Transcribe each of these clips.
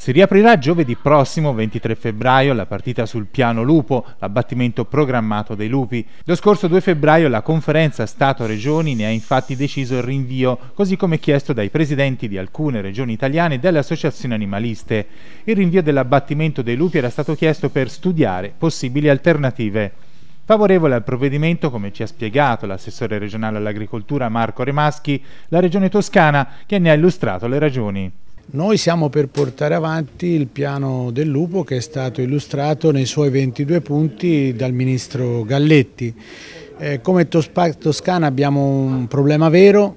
Si riaprirà giovedì prossimo, 23 febbraio, la partita sul piano lupo, l'abbattimento programmato dei lupi. Lo scorso 2 febbraio la conferenza Stato-Regioni ne ha infatti deciso il rinvio, così come chiesto dai presidenti di alcune regioni italiane e dalle associazioni animaliste. Il rinvio dell'abbattimento dei lupi era stato chiesto per studiare possibili alternative. Favorevole al provvedimento, come ci ha spiegato l'assessore regionale all'agricoltura Marco Remaschi, la regione toscana che ne ha illustrato le ragioni. Noi siamo per portare avanti il piano del lupo che è stato illustrato nei suoi 22 punti dal ministro Galletti. Eh, come Toscana abbiamo un problema vero,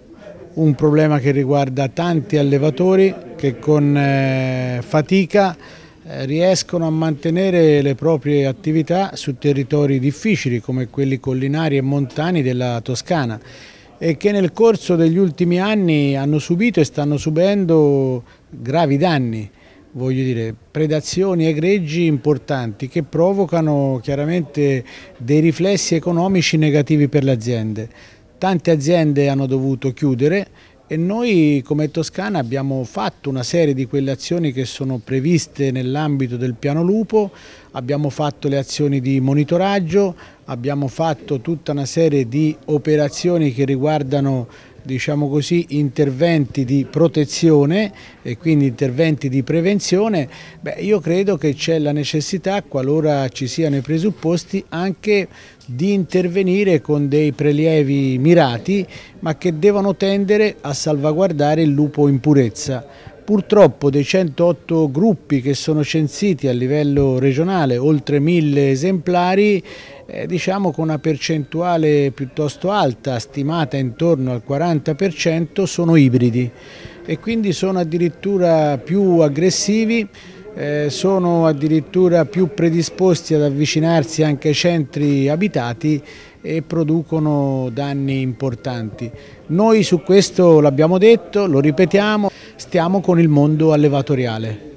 un problema che riguarda tanti allevatori che con eh, fatica eh, riescono a mantenere le proprie attività su territori difficili come quelli collinari e montani della Toscana e che nel corso degli ultimi anni hanno subito e stanno subendo gravi danni, voglio dire, predazioni e greggi importanti che provocano chiaramente dei riflessi economici negativi per le aziende. Tante aziende hanno dovuto chiudere e noi come Toscana abbiamo fatto una serie di quelle azioni che sono previste nell'ambito del piano lupo, abbiamo fatto le azioni di monitoraggio, abbiamo fatto tutta una serie di operazioni che riguardano diciamo così, interventi di protezione e quindi interventi di prevenzione, beh, io credo che c'è la necessità, qualora ci siano i presupposti, anche di intervenire con dei prelievi mirati, ma che devono tendere a salvaguardare il lupo in purezza. Purtroppo dei 108 gruppi che sono censiti a livello regionale, oltre 1000 esemplari, eh, diciamo con una percentuale piuttosto alta, stimata intorno al 40%, sono ibridi e quindi sono addirittura più aggressivi, eh, sono addirittura più predisposti ad avvicinarsi anche ai centri abitati e producono danni importanti. Noi su questo l'abbiamo detto, lo ripetiamo, stiamo con il mondo allevatoriale.